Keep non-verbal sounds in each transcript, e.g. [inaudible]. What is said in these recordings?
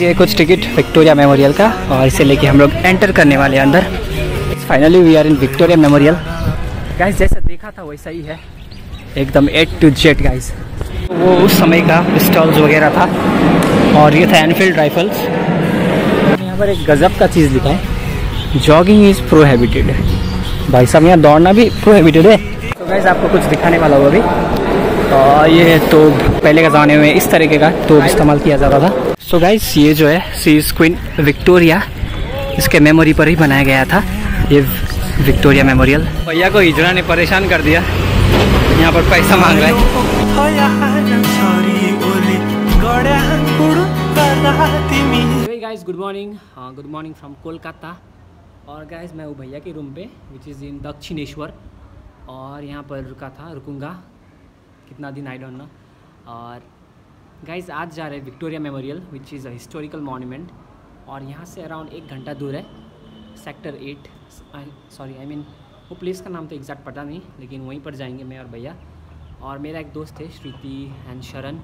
ये कुछ ticket Victoria Memorial का और इसे लेके हम लोग एंटर करने वाले हैं अंदर। Finally we are in Victoria Memorial guys जैसा देखा था वैसा ही है। एकदम एट टू जेट गाइस वो उस समय का स्टॉल्स वगैरह था और ये था एनफील्ड राइफल्स यहाँ पर एक गजब का चीज़ लिखा है जॉगिंग इज़ प्रोहेबिटेड भाई साहब, यहाँ दौड़ना भी प्रोहेबिटेड है। तो गाइस आपको कुछ दिखाने वाला होगा अभी। और ये तो पहले के ज़माने में इस तरीके का तो इस्तेमाल किया जाता था। सो so गाइस ये जो है सीज क्वीन विक्टोरिया इसके मेमोरी पर ही बनाया गया था। ये विक्टोरिया मेमोरियल भैया को हिजरा ने परेशान कर दिया। यहाँ पर पैसा मांग रहा गाइस गुड मॉर्निंग हाँ गुड मॉर्निंग फ्रॉम कोलकाता और गाइस मैं हूँ भैया के रूम पे विच इज़ इन दक्षिणेश्वर और यहाँ पर रुका था, रुकूँगा। कितना दिन आई डोंट नो और गाइज़ आज जा रहे हैं Victoria Memorial which is a historical monument और यहाँ से अराउंड एक घंटा दूर है sector eight sorry I mean वो प्लेस का नाम तो एग्जैक्ट पता नहीं, लेकिन वहीं पर जाएँगे मैं और भैया। और मेरा एक दोस्त है, श्रुति एंड शरण,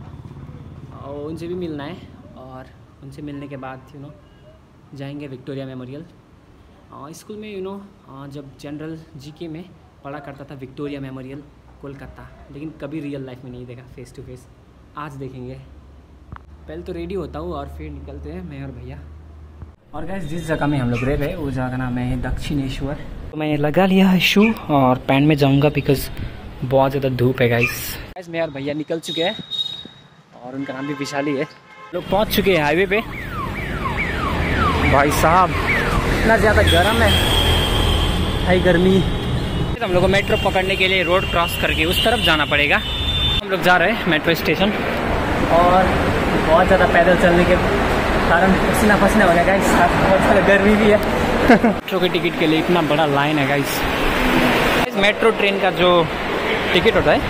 और उनसे भी मिलना है, और उनसे मिलने के बाद यू नो जाएँगे विक्टोरिया मेमोरियल स्कूल में यू नो जब जनरल जीके में पढ़ा करता था विक्टोरिया मेमोरियल कोलकाता, लेकिन कभी रियल लाइफ में नहीं देखा फेस टू फेस आज देखेंगे। पहले तो रेडी होता हूँ और फिर निकलते हैं, मैं और भैया। और गैस जिस जगह में हम लोग रह रहे हैं वो जगह नाम है दक्षिणेश्वर। तो मैंने लगा लिया है शू और पैंट में जाऊँगा बिकॉज़ बहुत ज़्यादा धूप है गाइस गैस मैं और भैया निकल चुके हैं और उनका नाम भी विशाली है। लोग पहुँच चुके हैं हाईवे पे। भाई साहब, इतना ज़्यादा गर्म है। हाई गर्मी। हम लोग को मेट्रो पकड़ने के लिए रोड क्रॉस करके उस तरफ़ जाना पड़ेगा। हम लोग जा रहे हैं मेट्रो स्टेशन और बहुत ज़्यादा पैदल चलने के कारण पसीना पसीना हो गया गाइस बहुत ज़्यादा गर्मी भी है। [laughs] मेट्रो के टिकट के लिए इतना बड़ा लाइन है गाइस मेट्रो ट्रेन का जो टिकट होता है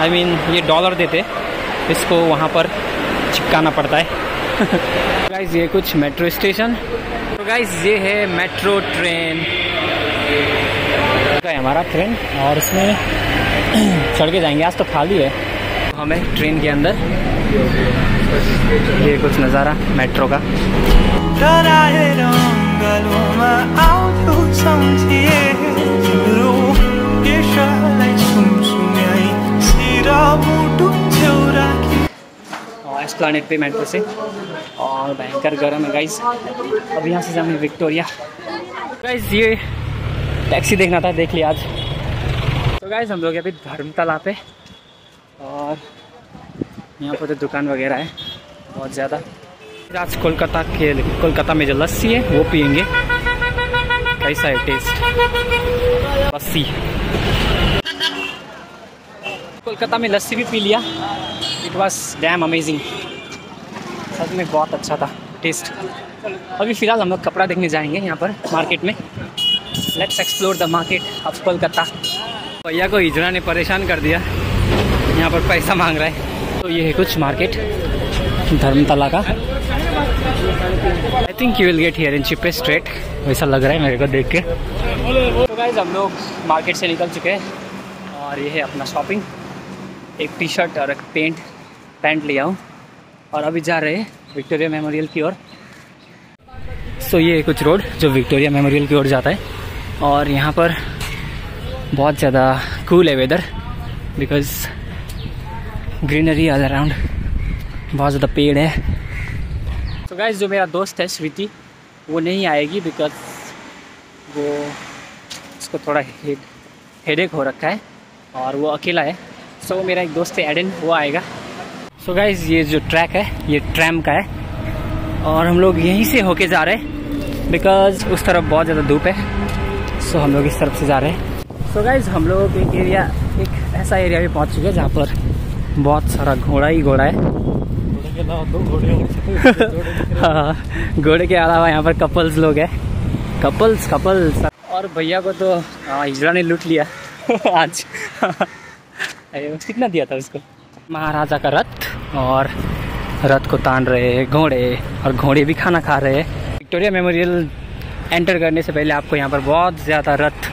आई I मीन mean, ये डॉलर देते इसको वहाँ पर चिपकाना पड़ता है। [laughs] गाइस ये कुछ मेट्रो स्टेशन। तो गाइस ये है मेट्रो ट्रेन। का है हमारा ट्रेन और इसमें [clears throat] चढ़ के जाएँगे। आज तो खाली है। हमें ट्रेन के अंदर। ये कुछ नज़ारा मेट्रो का। प्लानेट पे मेट्रो से। और भयंकर गर्म है गाइस अब यहाँ से जाएँगे विक्टोरिया। गाइस ये टैक्सी देखना था देख लिया आज। तो गाइज़ हम लोग अभी धर्मतला पे और यहाँ पर तो दुकान वगैरह है, बहुत ज़्यादा। आज कोलकाता के कोलकाता में जो लस्सी है, वो पियेंगे। कैसा है टेस्ट लस्सी। कोलकाता में लस्सी भी पी लिया। इट वॉज़ डैम अमेजिंग सच में बहुत अच्छा था टेस्ट अभी फ़िलहाल हम लोग कपड़ा देखने जाएँगे यहाँ पर मार्केट में। Let's explore the market of Kolkata भैया को हिजरा ने परेशान कर दिया। यहाँ पर पैसा मांग रहा है। तो ये है कुछ मार्केट धर्मतला का। I think you will get here in cheapest rate वैसा लग रहा है मेरे को देख के। तो गाइज़ हम लोग मार्केट से निकल चुके हैं और ये है अपना शॉपिंग एक टी शर्ट और एक पेंट पैंट लिया हूँ और अभी जा रहे हैं विक्टोरिया मेमोरियल की ओर। सो so, ये कुछ रोड जो विक्टोरिया मेमोरियल की ओर जाता है और यहाँ पर बहुत ज़्यादा कूल है weather because greenery all around बहुत ज़्यादा पेड़ है। तो गाइज़ जो मेरा दोस्त है स्वीति वो नहीं आएगी बिकॉज़ वो उसको थोड़ा हेड हेडेक हो रखा है और वो अकेला है। सो so, मेरा एक दोस्त है एडन वो आएगा। सो so गाइज़ ये जो ट्रैक है ये ट्रैम का है। और हम लोग यहीं से होके जा रहे हैं बिकॉज़ उस तरफ़ बहुत ज़्यादा धूप है। सो so, हम लोग इस तरफ़ से जा रहे हैं। सो so गाइज़ हम लोग एक एरिया एक ऐसा एरिया भी पहुँच चुके हैं जहाँ पर बहुत सारा घोड़ा ही घोड़ा है। हाँ घोड़े के अलावा यहाँ पर कपल्स लोग हैं। कपल्स कपल्स और भैया को तो हाँ, हिजड़ा ने लूट लिया। आज। कितना दिया था उसको? महाराजा का रथ और रथ को तान रहे घोड़े और घोड़े भी खाना खा रहे हैं। विक्टोरिया मेमोरियल एंटर करने से पहले आपको यहाँ पर बहुत ज़्यादा रथ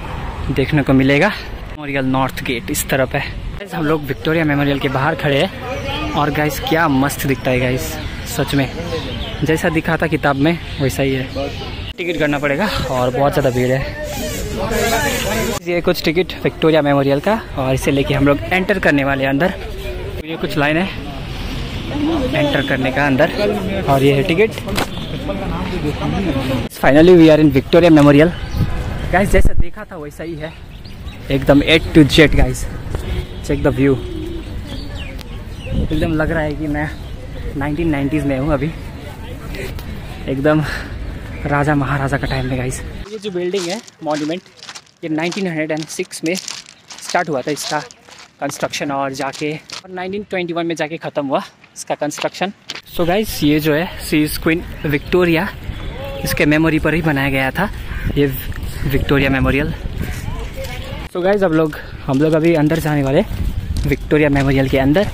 देखने को मिलेगा। मेमोरियल नॉर्थ गेट इस तरफ़ है। हम लोग विक्टोरिया मेमोरियल के बाहर खड़े हैं। और गाइस क्या मस्त दिखता है गाइस सच में। जैसा दिखा था किताब में, वैसा ही है। टिकट करना पड़ेगा और बहुत ज़्यादा भीड़ है। ये कुछ टिकट विक्टोरिया मेमोरियल का और इसे लेके हम लोग एंटर करने वाले हैं अंदर। ये कुछ लाइन है। एंटर करने का अंदर। और ये है ticket. Finally we are in Victoria Memorial guys जैसा देखा था, वैसा ही है। एकदम एट टू जेट गाइस चेक द व्यू एकदम लग रहा है कि मैं 1990s में हूँ अभी। एकदम राजा महाराजा का टाइम में गाइस ये जो बिल्डिंग है मॉन्यूमेंट ये 1906 में स्टार्ट हुआ था इसका कंस्ट्रक्शन और जाके। और 1921 में जाके ख़त्म हुआ इसका कंस्ट्रक्शन सो गाइस ये जो है सी इज़ क्वीन विक्टोरिया इसके मेमोरी पर ही बनाया गया था। ये विक्टोरिया मेमोरियल सो गाइस अब लोग हम लोग अभी अंदर जाने वाले विक्टोरिया मेमोरियल के अंदर।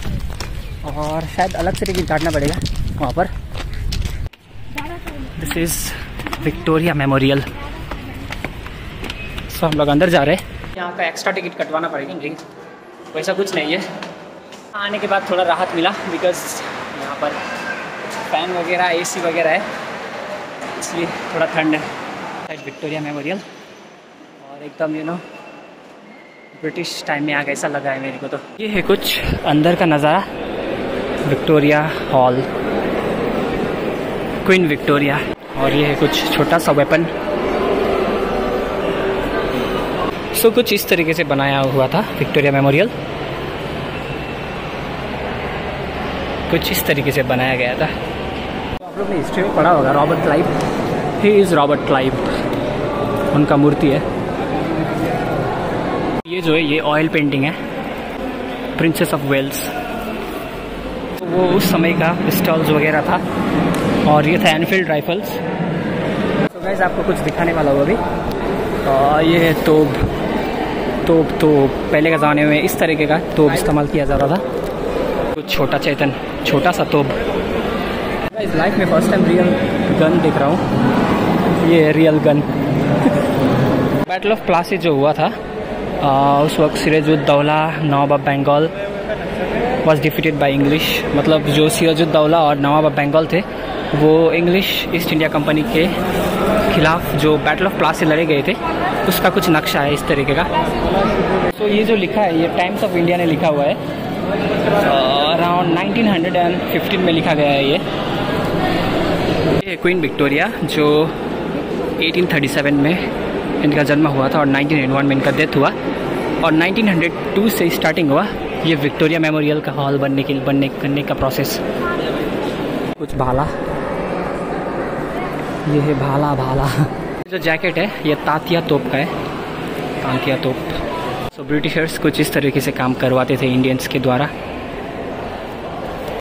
और शायद अलग से टिकट काटना पड़ेगा वहाँ पर। This is Victoria Memorial so हम लोग अंदर जा रहे हैं। यहाँ का एक्स्ट्रा टिकट कटवाना पड़ेगा जी वैसा कुछ नहीं है। आने के बाद थोड़ा राहत मिला बिकॉज़ यहाँ पर फ़ैन वगैरह एसी वगैरह है। इसलिए थोड़ा ठंड है। विक्टोरिया मेमोरियल और एकदम यू नो ब्रिटिश टाइम में आगे ऐसा लगा है मेरे को तो। ये है कुछ अंदर का नज़ारा, विक्टोरिया हॉल। Queen Victoria. और ये है कुछ छोटा सा वेपन सो कुछ इस तरीके से बनाया हुआ था, विक्टोरिया मेमोरियल कुछ इस तरीके से बनाया गया था। आप लोग ने हिस्ट्री में पढ़ा होगा Robert Clive he is Robert Clive उनका मूर्ति है। ये जो है, ये ऑयल पेंटिंग है प्रिंसेस ऑफ़ वेल्स तो वो उस समय का पिस्टल्स वगैरह था और ये था एनफील्ड राइफल्स तो गैस आपको कुछ दिखाने वाला हूँ अभी। ये है तोप। तोप तो पहले के ज़माने में इस तरीके का तोप इस्तेमाल किया जाता था। कुछ छोटा चेतन, छोटा सा तोप। इस लाइफ में फ़र्स्ट टाइम रियल गन देख रहा हूँ। ये real gun battle of Plassey जो हुआ था उस वक्त Sirajuddaulah Nawab of Bengal was defeated by English मतलब जो सिराजुद्दौला और नवाब ऑफ़ बंगाल थे वो इंग्लिश ईस्ट इंडिया कंपनी के खिलाफ जो बैटल ऑफ़ प्लास से लड़े गए थे उसका कुछ नक्शा है इस तरीके का। तो so, ये जो लिखा है ये टाइम्स ऑफ़ इंडिया ने लिखा हुआ है। अराउंड uh, 1915 में लिखा गया है ये। ये क्वीन विक्टोरिया जो 1837 में इनका जन्म हुआ था और 1901 में इनका डेथ हुआ। और 1902 से स्टार्टिंग हुआ ये विक्टोरिया मेमोरियल का हॉल बनने के बनने करने का प्रोसेस कुछ भाला। ये है भाला भाला। जो जैकेट है, ये तातिया तोप का है। तांतिया तोप। सो ब्रिटिशर्स कुछ इस तरीके से काम करवाते थे इंडियंस के द्वारा।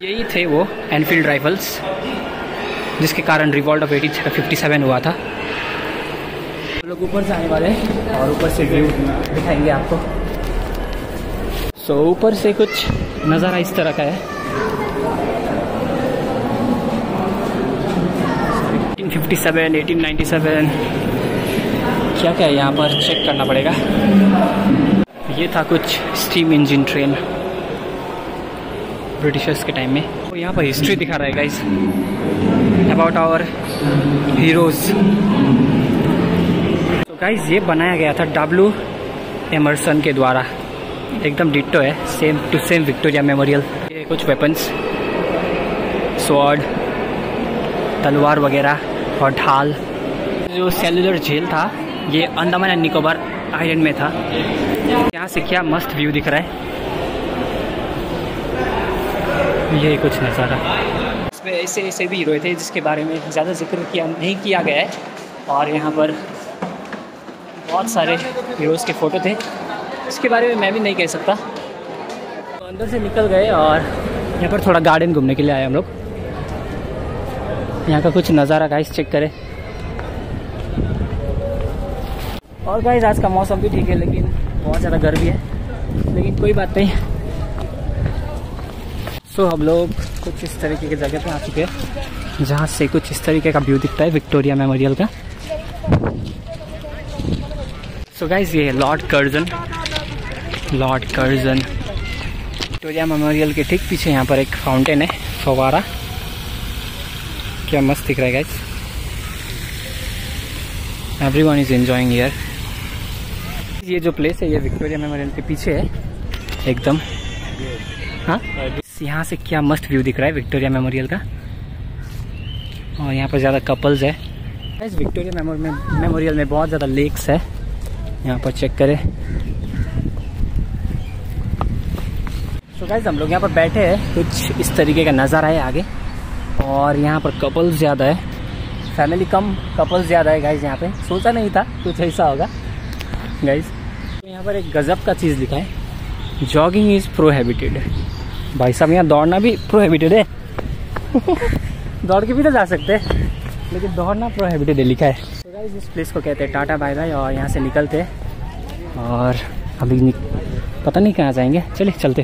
यही थे वो एनफील्ड राइफल्स जिसके कारण revolt of eighty fifty seven हुआ था। लोग ऊपर से आने वाले हैं और ऊपर से व्यू दिखाएँगे आपको। सो so, ऊपर से कुछ नज़ारा इस तरह का है। 1857, 1897 क्या क्या है यहाँ पर? चेक करना पड़ेगा। ये था कुछ स्टीम इंजन ट्रेन ब्रिटिशर्स के टाइम में। तो यहाँ पर हिस्ट्री दिखा रहा है guys about our heroes guys ये बनाया गया था डब्लू एमरसन के द्वारा। एकदम डिट्टो है। Same to same Victoria Memorial ये कुछ वेपन्स स्वॉर्ड तलवार वगैरह और ढाल। जो सेलुलर झील था, ये अंडमान एंड निकोबार आइलैंड में था। यहाँ से क्या मस्त व्यू दिख रहा है। ये कुछ नज़ारा इसमें ऐसे ऐसे भी हीरो थे जिसके बारे में ज़्यादा ज़िक्र किया, नहीं किया गया है। और यहाँ पर बहुत सारे हीरोज़ के फ़ोटो थे। इसके बारे में मैं भी नहीं कह सकता। तो अंदर से निकल गए और यहाँ पर थोड़ा गार्डन घूमने के लिए आए हम लोग। यहाँ का कुछ नज़ारा गाइस चेक करें। और गाइस आज का मौसम भी ठीक है, लेकिन बहुत ज़्यादा गर्मी है। लेकिन कोई बात नहीं। सो हम लोग कुछ इस तरीके की जगह पे आ चुके हैं, जहाँ से कुछ इस तरीके का व्यू दिखता है विक्टोरिया मेमोरियल का। सो गाइज़ ये lord Curzon lord Curzon Victoria Memorial के ठीक पीछे यहाँ पर एक फाउंटेन है, फवारा. क्या मस्त दिख रहा है guys every one is enjoying here ये जो प्लेस है, ये विक्टोरिया मेमोरियल के पीछे है, एकदम. हाँ? यहाँ से क्या मस्त व्यू दिख रहा है विक्टोरिया मेमोरियल का? और यहाँ पर ज़्यादा कपल्स है. इस विक्टोरिया मेमोरियल में बहुत ज़्यादा लेक्स है. यहाँ पर चेक करें। तो गाइज़ हम लोग यहाँ पर बैठे हैं। कुछ इस तरीके का नज़ारा है आगे। और यहाँ पर कपल्स ज़्यादा है। फैमिली कम कपल्स ज़्यादा है गाइज़ यहाँ पे। सोचा नहीं था, कुछ ऐसा होगा। गाइज़ तो यहाँ पर एक गज़ब का चीज़ लिखा है। जॉगिंग इज़ प्रोहेबिटेड भाई साहब, यहाँ दौड़ना भी प्रोहेबिटेड है। [laughs] दौड़ के भी तो जा सकते हैं। लेकिन दौड़ना प्रोहेबिटेड है, लिखा है। गाइज़ इस प्लेस को कहते हैं टाटा बाय बाय और यहाँ से निकलते और अभी निक... पता नहीं कहाँ जाएँगे। चलिए, चलते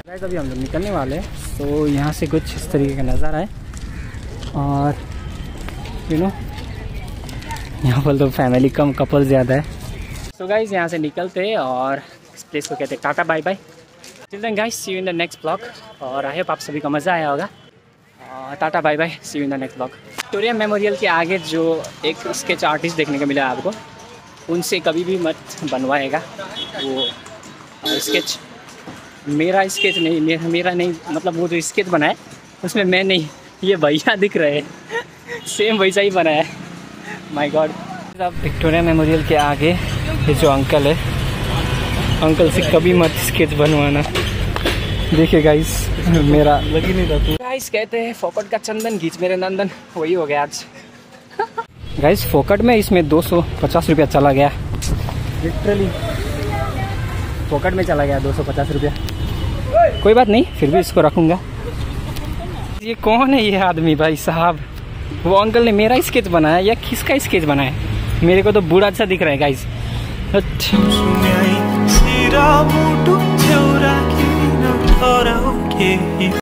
गाइज़ अभी हम लोग निकलने वाले हैं। तो यहाँ से कुछ इस तरीके का नज़ारा है। और यू नो यहाँ पर तो फैमिली कम कपल ज़्यादा है। सो गाइज़ यहाँ से निकलते और इस प्लेस को कहते tata bye bye children guys see you in the next blog और आई होप आप सभी का मज़ा आया होगा। Tata bye bye see you in the next blog Victoria Memorial के आगे जो एक स्केच आर्टिस्ट देखने को मिला आपको, उनसे कभी भी मत बनवाएगा वो स्केच मेरा स्केच नहीं मेरा मेरा नहीं मतलब वो जो स्केच बनाए उसमें मैं नहीं, ये भैया दिख रहे हैं। सेम वैसा ही बना है। माय गॉड अब विक्टोरिया मेमोरियल के आगे ये जो अंकल है अंकल से कभी मत स्केच बनवाना। देखिए गाइस मेरा लगी नहीं था गाइस कहते हैं फोकट का चंदन घीच मेरे नंदन। वही हो गया आज। गाइस फोकट में इसमें दो सौ रुपया चला गया। लिटरली फोकट में चला गया दो सौ रुपया। कोई बात नहीं, फिर भी इसको रखूँगा। ये कौन है ये आदमी भाई साहब? वो अंकल ने मेरा स्केच बनाया या किसका स्केच बनाया? मेरे को तो बुरा अच्छा दिख रहा है गाइस अच्छा